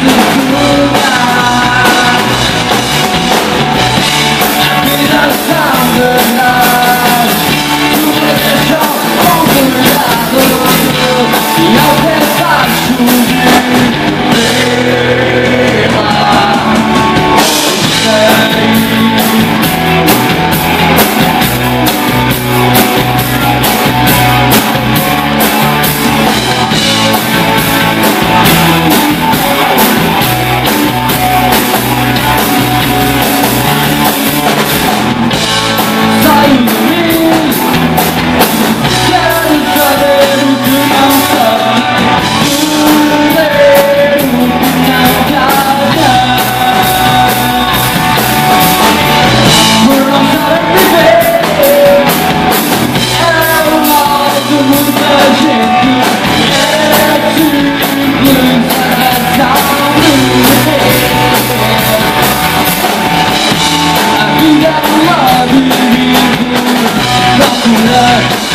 Tudo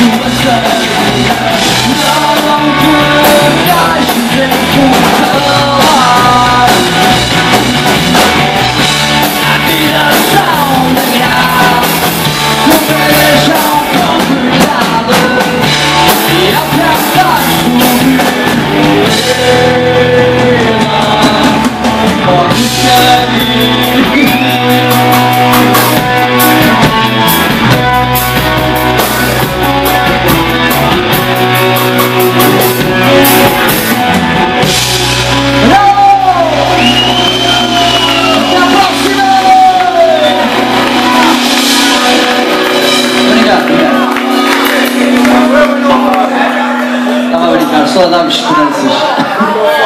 you. deserve agradáveis esperanças.